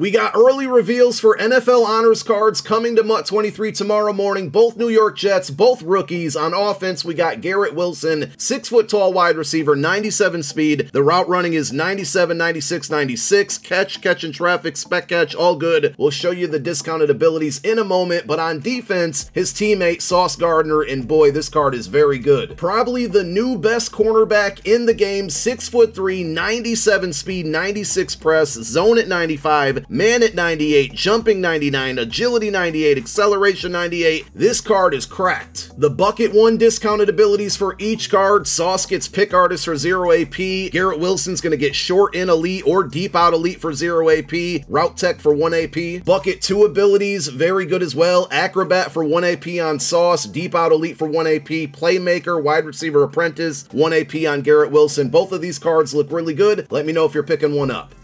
We got early reveals for NFL Honors cards coming to MUT 23 tomorrow morning. Both New York Jets, both rookies. On offense, we got Garrett Wilson, six foot tall wide receiver, 97 speed. The route running is 97, 96, 96. Catch, catch and traffic, spec catch, all good. We'll show you the discounted abilities in a moment. But on defense, his teammate Sauce Gardner, and boy, this card is very good. Probably the new best cornerback in the game, six foot three, 97 speed, 96 press, zone at 95 man at 98, jumping 99, agility 98, acceleration 98. This card is cracked. The bucket one discounted abilities for each card. Sauce gets pick artist for 0 AP. Garrett Wilson's going to get short in elite or deep out elite for 0 AP. Route tech for 1 AP. Bucket two abilities, very good as well. Acrobat for 1 AP on Sauce, deep out elite for 1 AP. Playmaker, wide receiver apprentice, 1 AP on Garrett Wilson. Both of these cards look really good. Let me know if you're picking one up.